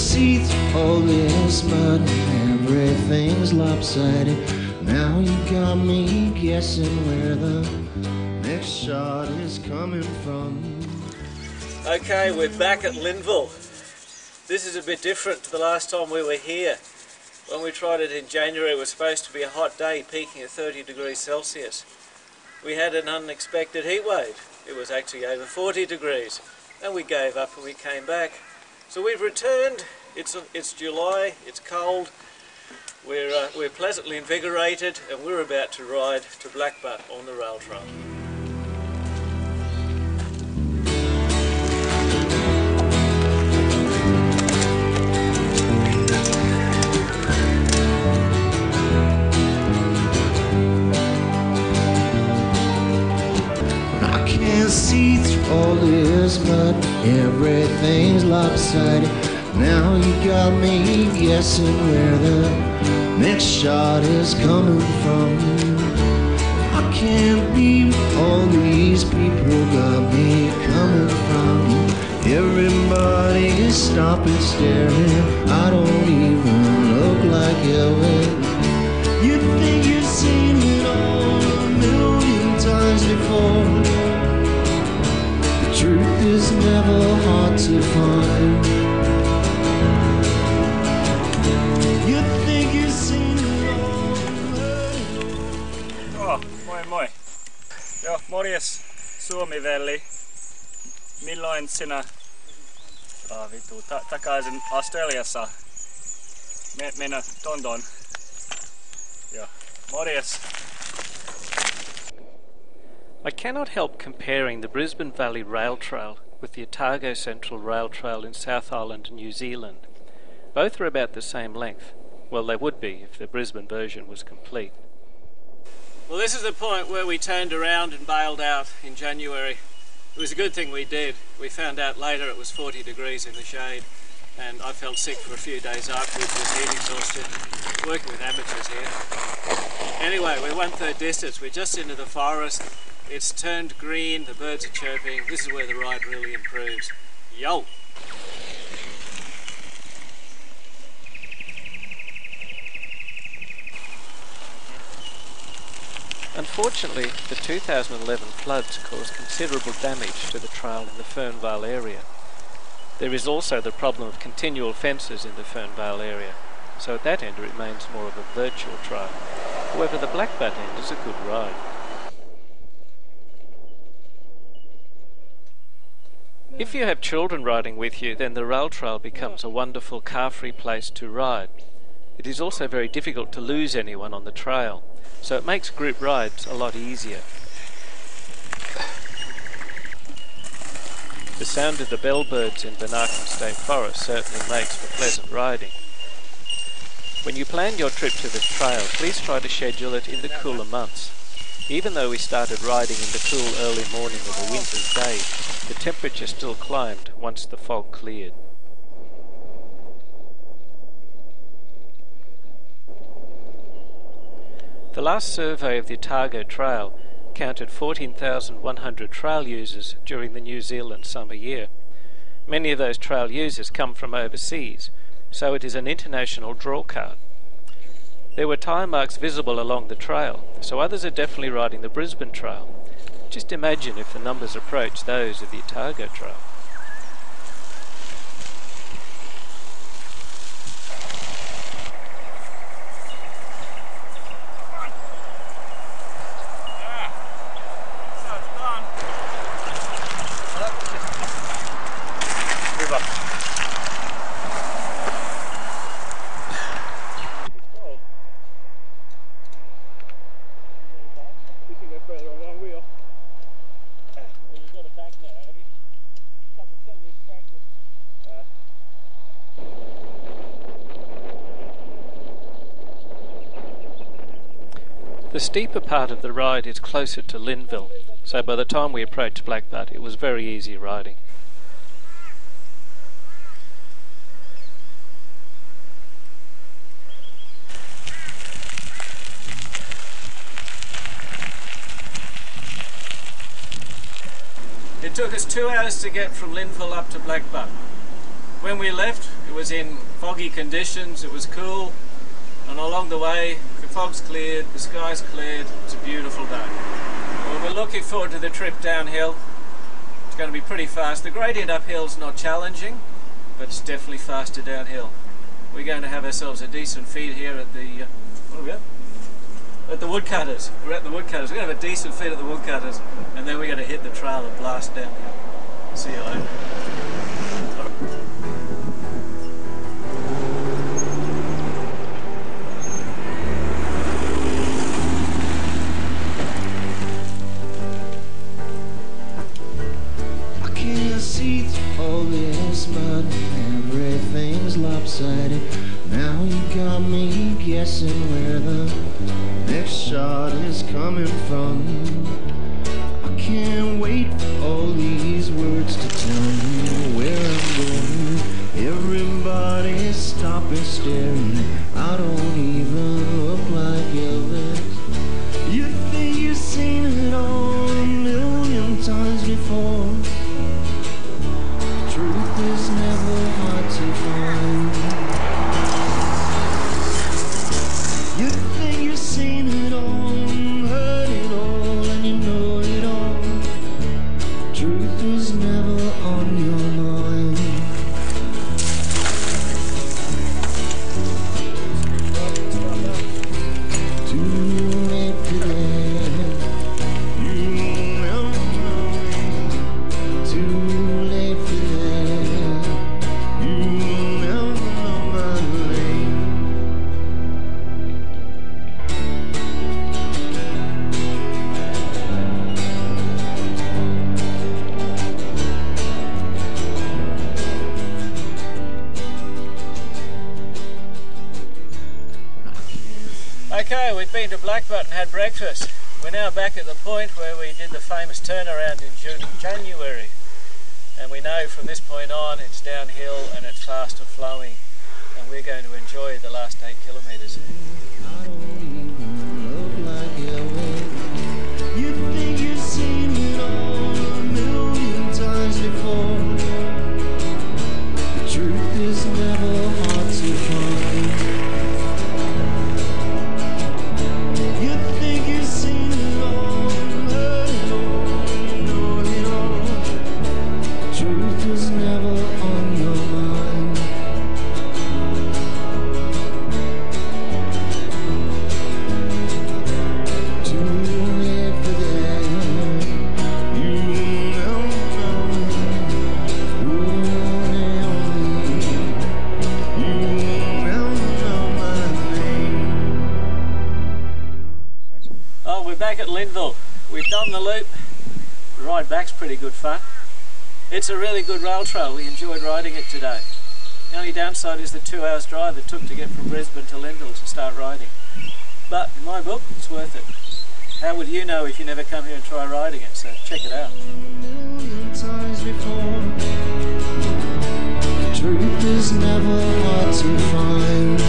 see all this. Everything's lopsided. Now you got me guessing where the next shot is coming from. Okay, we're back at Linville. This is a bit different to the last time we were here. When we tried it in January, it was supposed to be a hot day, peaking at 30 degrees Celsius. We had an unexpected heat wave. It was actually over 40 degrees, and we gave up and we came back. So we've returned. It's it's July. It's cold. We're uh, we're pleasantly invigorated, and we're about to ride to Blackbutt on the rail trail. All this mud. Everything's lopsided. Now you got me guessing where the next shot is coming from. I can't believe all these people got me coming from. Everybody is stopping, staring. I don't even look like Elvis. Is never hard to find. You think you've seen it. Oh, moi moi. Joo, morjes Suomi-velli. Milloin sinä ah, vitu, ta- takaisin Australiassa? Me- mennä Tonton. Joo, morjes. I cannot help comparing the Brisbane Valley Rail Trail with the Otago Central Rail Trail in South Island, New Zealand. Both are about the same length. Well, they would be if the Brisbane version was complete. Well, this is the point where we turned around and bailed out in January. It was a good thing we did. We found out later it was 40 degrees in the shade, and I felt sick for a few days afterwards, was heat exhausted, working with amateurs here. Anyway, we're one third distance. We're just into the forest. It's turned green. The birds are chirping. This is where the ride really improves. Yo! Unfortunately, the 2011 floods caused considerable damage to the trail in the Fernvale area. There is also the problem of continual fences in the Fernvale area, so at that end it remains more of a virtual trail. However, the Blackbutt end is a good ride. If you have children riding with you, then the rail trail becomes a wonderful car-free place to ride. It is also very difficult to lose anyone on the trail, so it makes group rides a lot easier. The sound of the bellbirds in Benarkin State Forest certainly makes for pleasant riding. When you plan your trip to the trail, please try to schedule it in the cooler months. Even though we started riding in the cool early morning of a winter's day, the temperature still climbed once the fog cleared. The last survey of the Otago Trail counted 14,100 trail users during the New Zealand summer year. Many of those trail users come from overseas, so it is an international draw card. There were tire marks visible along the trail, so others are definitely riding the Brisbane Trail. Just imagine if the numbers approach those of the Otago Trail. The steeper part of the ride is closer to Linville, so by the time we approached Blackbutt it was very easy riding. It took us two hours to get from Linville up to Blackbutt. when we left, it was in foggy conditions, it was cool, and along the way, fog's cleared, the sky's cleared, it's a beautiful day. Well, we're looking forward to the trip downhill. It's going to be pretty fast. The gradient uphill is not challenging, but it's definitely faster downhill. We're going to have ourselves a decent feed here at the, uh, what are we at? At the woodcutters. We're at the woodcutters. We're going to have a decent feed at the woodcutters, and then we're going to hit the trail and blast downhill. See you later. Got me guessing where the next shot is coming from. I can't Blackbutt and had breakfast. We're now back at the point where we did the famous turnaround in June, January. And we know from this point on it's downhill and it's fast and flowing. And we're going to enjoy the last eight kilometres. At Linville. We've done the loop. The ride back's pretty good fun. It's a really good rail trail. We enjoyed riding it today. The only downside is the two hours drive it took to get from Brisbane to Linville to start riding. But in my book, it's worth it. How would you know if you never come here and try riding it? So check it out. truth is never hard